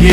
Renegade